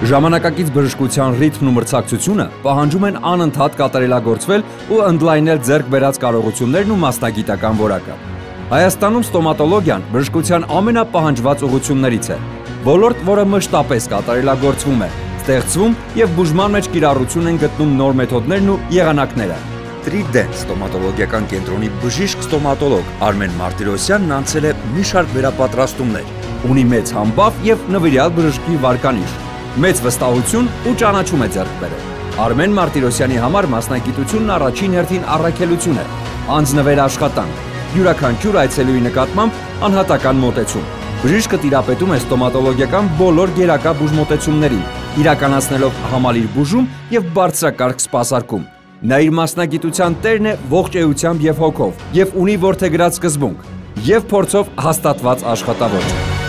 Ժամանակակից բժշկության ռիթմն ու մրցակցությունը պահանջում են անընդհատ կատարելագործվել ու ընդլայնել ձեռք բերած կարողություններն ու մասնագիտական որակը։ Հայաստանում ստոմատոլոգիան բժշկության ամենապահանջված ուղություններից է։ Ոլորտ, որը մշտապես կատարելագործվում է, ստեղծվում եւ բուժման մեջ կիրառություն են գտնում նոր մեթոդներն ու եղանակները։ Trident ստոմատոլոգիական կենտրոնի բժիշկ ստոմատոլոգ Արմեն Մարտիրոսյանն անցել է մի շարք վերապատրաստումներ։ Ունի մեծ համբավ եւ նվիրյալ բժշկի վարկանիշ մեծ վստահություն ու ճանաչում է ձեռք բերել։ Արմեն Մարտիրոսյանի համար մասնագիտությունն առաջին հերթին առաքելություն է, անձնվեր աշխատանք, յուրաքանչյուր այցելուի նկատմամբ անհատական մոտեցում։ Բժիշկը տիրապետում է ստոմատոլոգիական բոլոր գերակա բուժմոտեցումներին, իրականացնելով համալիր բուժում եւ բարձրակարգ սպասարկում։ Նա իր մասնագիտության տերն է ողջ էությամբ եւ հոգով եւ ունի ворթեգրած սկզբունք եւ փորձով հաստատված աշխատավոր։